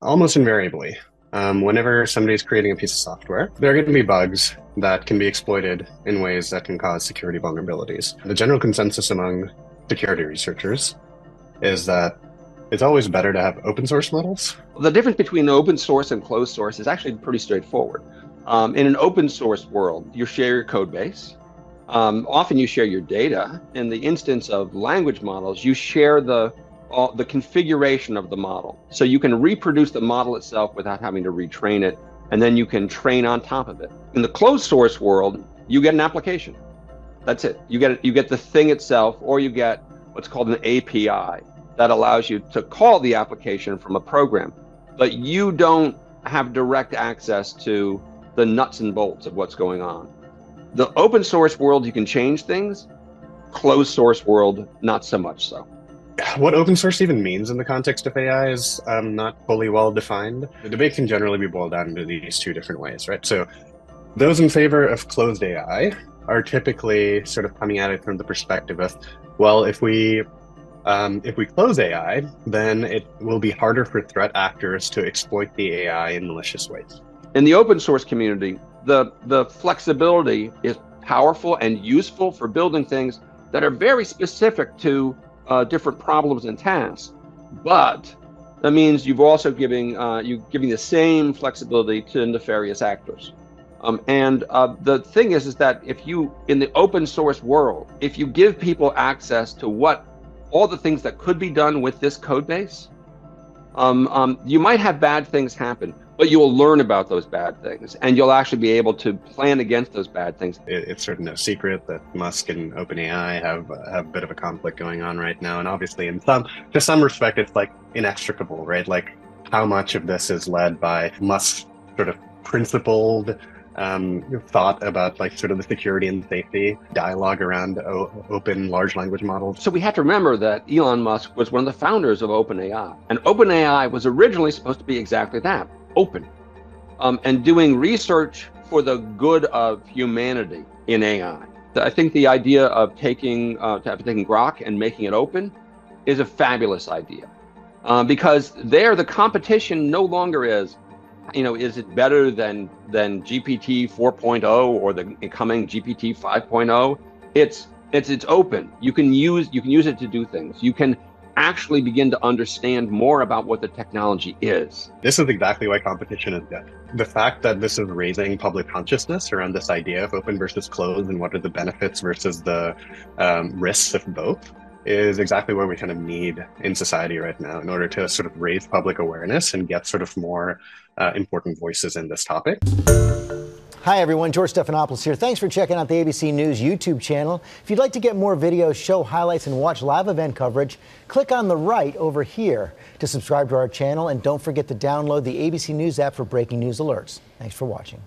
almost invariably, um, whenever somebody's creating a piece of software, there are going to be bugs that can be exploited in ways that can cause security vulnerabilities. The general consensus among security researchers is that it's always better to have open source models. The difference between open source and closed source is actually pretty straightforward. Um, in an open source world, you share your code base. Um, often you share your data. In the instance of language models, you share the all, the configuration of the model. So you can reproduce the model itself without having to retrain it, and then you can train on top of it. In the closed source world, you get an application. That's it. You get you get the thing itself, or you get what's called an API that allows you to call the application from a program, but you don't have direct access to the nuts and bolts of what's going on. The open source world, you can change things. Closed source world, not so much so what open source even means in the context of AI is um, not fully well defined. The debate can generally be boiled down into these two different ways, right? So, those in favor of closed AI are typically sort of coming at it from the perspective of, well, if we um, if we close AI, then it will be harder for threat actors to exploit the AI in malicious ways. In the open source community, the the flexibility is powerful and useful for building things that are very specific to uh, different problems and tasks. But that means you've also giving uh, you giving the same flexibility to nefarious actors. Um, and uh, the thing is, is that if you in the open source world, if you give people access to what all the things that could be done with this code base, um, um, you might have bad things happen but you will learn about those bad things and you'll actually be able to plan against those bad things. It's certainly no secret that Musk and OpenAI have have a bit of a conflict going on right now, and obviously, in some to some respect, it's like inextricable, right? Like how much of this is led by Musk's sort of principled um, thought about like sort of the security and safety dialogue around open large language models. So we have to remember that Elon Musk was one of the founders of OpenAI, and OpenAI was originally supposed to be exactly that open um, and doing research for the good of humanity in AI. I think the idea of taking uh, taking Grok and making it open is a fabulous idea uh, because there the competition no longer is, you know, is it better than than GPT 4.0 or the coming GPT 5.0? It's it's it's open. You can use you can use it to do things. You can actually begin to understand more about what the technology is. This is exactly why competition is good. The fact that this is raising public consciousness around this idea of open versus closed and what are the benefits versus the um, risks of both is exactly what we kind of need in society right now in order to sort of raise public awareness and get sort of more uh, important voices in this topic. Hi, everyone. George Stephanopoulos here. Thanks for checking out the ABC News YouTube channel. If you'd like to get more videos, show highlights, and watch live event coverage, click on the right over here to subscribe to our channel. And don't forget to download the ABC News app for breaking news alerts. Thanks for watching.